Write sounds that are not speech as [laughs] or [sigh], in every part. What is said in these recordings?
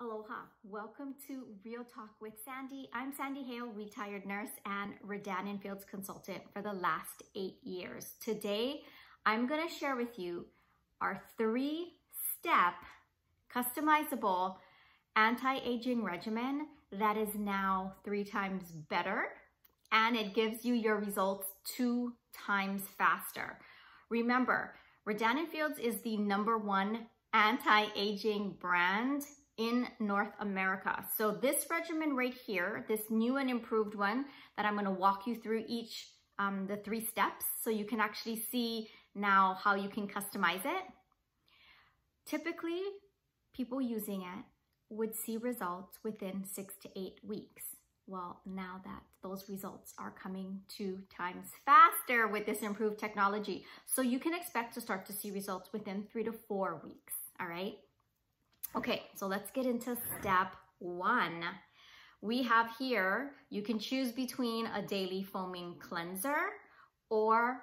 Aloha, welcome to Real Talk with Sandie. I'm Sandie Hale, retired nurse and Rodan and Fields consultant for the last eight years. Today, I'm gonna share with you our three step customizable anti-aging regimen that is now three times better and it gives you your results two times faster. Remember, Rodan and Fields is the number one anti-aging brand in North America. So this regimen right here, this new and improved one that I'm gonna walk you through each, um, the three steps so you can actually see now how you can customize it. Typically, people using it would see results within six to eight weeks. Well, now that those results are coming two times faster with this improved technology. So you can expect to start to see results within three to four weeks, all right? Okay, so let's get into step one. We have here, you can choose between a daily foaming cleanser or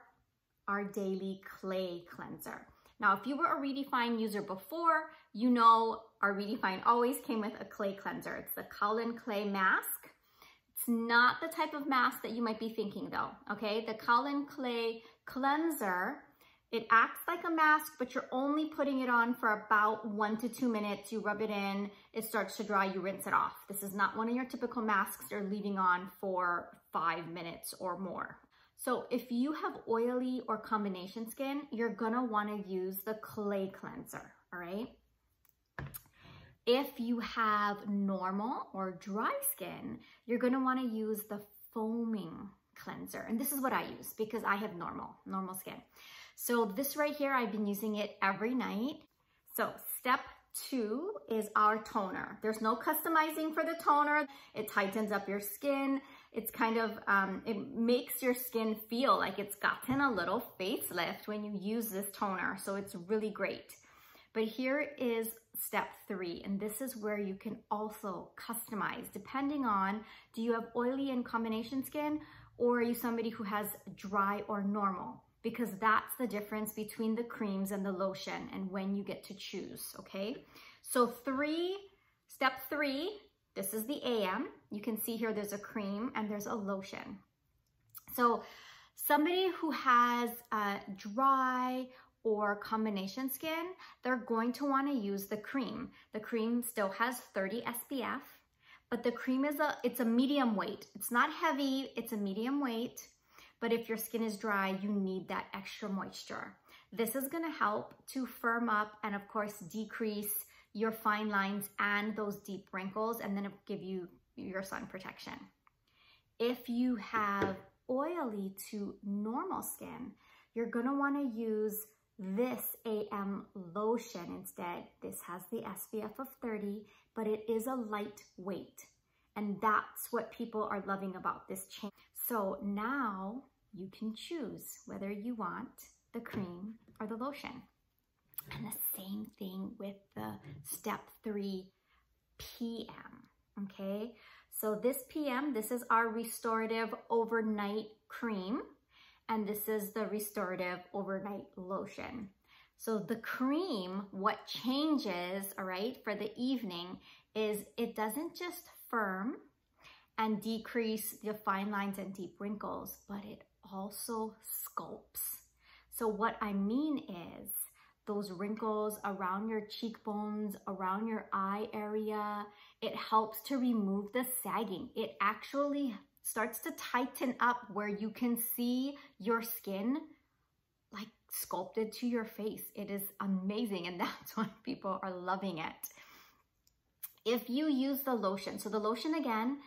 our daily clay cleanser. Now, if you were a Redefine user before, you know our Redefine always came with a clay cleanser. It's the Kaolin Clay Mask. It's not the type of mask that you might be thinking though, okay? The Kaolin Clay Cleanser it acts like a mask, but you're only putting it on for about one to two minutes. You rub it in, it starts to dry, you rinse it off. This is not one of your typical masks you're leaving on for five minutes or more. So if you have oily or combination skin, you're gonna wanna use the clay cleanser, all right? If you have normal or dry skin, you're gonna wanna use the foaming cleanser. And this is what I use because I have normal, normal skin. So this right here, I've been using it every night. So step two is our toner. There's no customizing for the toner. It tightens up your skin. It's kind of, um, it makes your skin feel like it's gotten a little facelift when you use this toner. So it's really great. But here is step three, and this is where you can also customize depending on, do you have oily and combination skin or are you somebody who has dry or normal? Because that's the difference between the creams and the lotion and when you get to choose, okay? So three, step three, this is the AM. You can see here there's a cream and there's a lotion. So somebody who has uh, dry or combination skin, they're going to wanna use the cream. The cream still has 30 SPF but the cream is a, it's a medium weight. It's not heavy, it's a medium weight. But if your skin is dry, you need that extra moisture. This is gonna help to firm up and of course decrease your fine lines and those deep wrinkles and then give you your sun protection. If you have oily to normal skin, you're gonna wanna use this AM lotion instead. This has the SPF of 30, but it is a lightweight. And that's what people are loving about this change. So now you can choose whether you want the cream or the lotion. And the same thing with the step three PM, okay? So this PM, this is our restorative overnight cream and this is the restorative overnight lotion. So the cream, what changes, all right, for the evening is it doesn't just firm and decrease the fine lines and deep wrinkles, but it also sculpts. So what I mean is those wrinkles around your cheekbones, around your eye area, it helps to remove the sagging. It actually starts to tighten up where you can see your skin like sculpted to your face. It is amazing and [laughs] that's why people are loving it. If you use the lotion, so the lotion again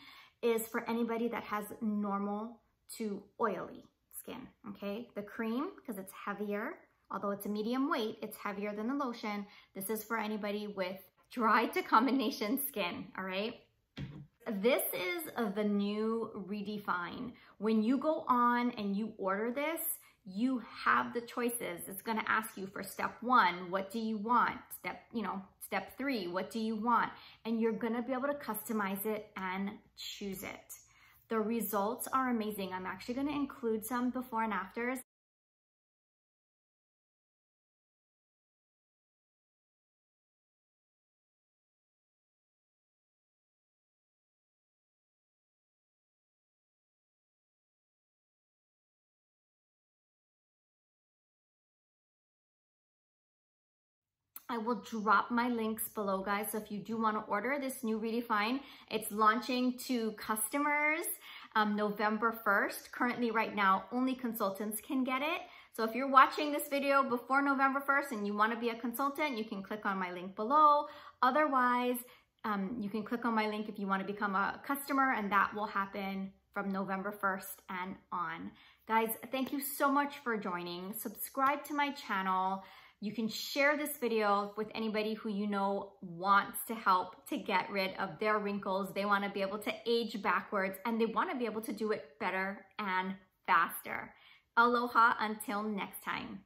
is for anybody that has normal to oily skin, okay? The cream, because it's heavier, although it's a medium weight, it's heavier than the lotion. This is for anybody with dry to combination skin, all right? This is the new Redefine. When you go on and you order this, you have the choices. It's gonna ask you for step one, what do you want? Step, you know, step three, what do you want? And you're gonna be able to customize it and choose it. The results are amazing. I'm actually gonna include some before and afters I will drop my links below, guys. So if you do want to order this new Redefine, it's launching to customers um, November 1st. Currently, right now, only consultants can get it. So if you're watching this video before November 1st and you want to be a consultant, you can click on my link below. Otherwise, um, you can click on my link if you want to become a customer and that will happen from November 1st and on. Guys, thank you so much for joining. Subscribe to my channel. You can share this video with anybody who you know wants to help to get rid of their wrinkles. They want to be able to age backwards and they want to be able to do it better and faster. Aloha until next time.